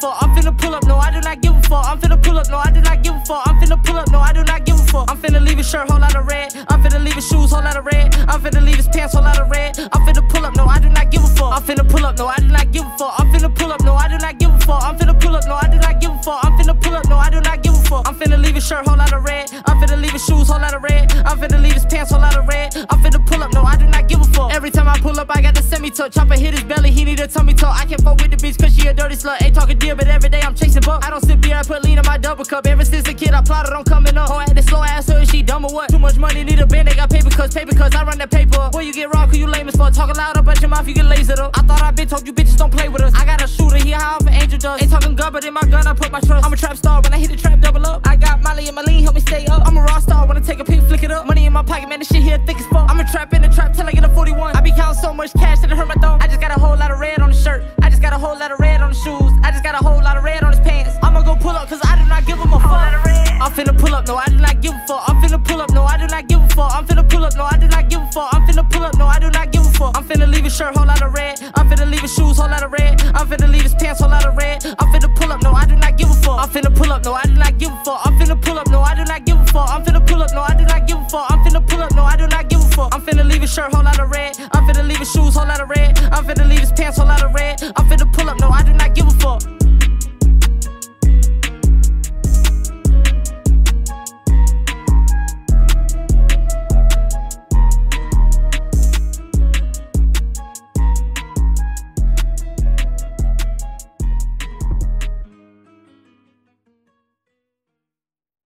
fuck. I'm finna pull up, no, I do not give a fuck. I'm finna pull up, no, I do not give a fuck. I'm finna pull up, no, I do not give a fuck. I'm finna leave his shirt, whole lot of red. I'm finna leave his shoes, whole lot of red. I'm finna leave his pants, whole lot of red. I'm finna pull up, no, I do not give a fuck. I'm finna pull up, no, I do not give a fuck. I'm finna pull up, no, I do not give a fuck. I'm finna pull up, no, I do not give a fuck. I'm finna pull up, no, I do not give a fuck. I'm finna leave his shirt, whole lot of red. I'm finna leave his shoes, whole lot of red. I'm finna leave his pants, whole lot of red. I'm finna pull up, no, I do not give a fuck. Every time I pull up, I got the semi tuck. Chopper hit his belly, he need a tummy tuck. I can't fuck with the bitch a dirty slut. Ain't talking deal, but every day I'm chasing buck. I don't sip beer, I put lean in my double cup. Ever since a kid, I plotted on coming up. Oh, I had slow ass hood, she dumb or what? Too much money, need a band, they got paper cause paper cause I run that paper. Boy, you get robbed cause you lame as fuck. Talking loud up at your mouth, you get lazy though. I thought I been told you bitches don't play with us. I got a shooter, he high off an angel dust. Ain't talking gun, but in my gun, I put my trust. I'm a trap star, when I hit the trap, double up. I got Molly and my lean, help me stay up. I'm a raw star, wanna take a pic, flick it up. Money in my pocket, man, this shit here thick as fuck. I'm a trap in the trap till I get a 41. I be counting so much cash that it hurt my thumb. I just got a whole lot of red on the shirt. I just got a whole lot of red on the shoes. I just got a whole lot of red on his pants. I'ma go pull up, cause I do not give him a fuck. I'm finna pull up, no, I do not give a fuck. I'm finna pull up, no, I do not give a fuck. I'm finna pull up, no, I do not give a fuck. I'm finna pull up, no, I do not give a fuck. I'm finna leave his shirt, whole lot of red. I'm finna leave his shoes, whole lot of red. I'm finna leave his pants, whole lot of red. I'm finna pull up, no, I do not give a fuck. I'm finna pull up, no, I do not give a fuck. I'm finna pull up, no, I do not give a fuck. I'm finna pull up, no, I do not give a fuck. I'm finna pull up, no, I do not give a fuck. I'm finna leave his shirt, whole lot of red. I'm finna leave his shoes, whole lot of red.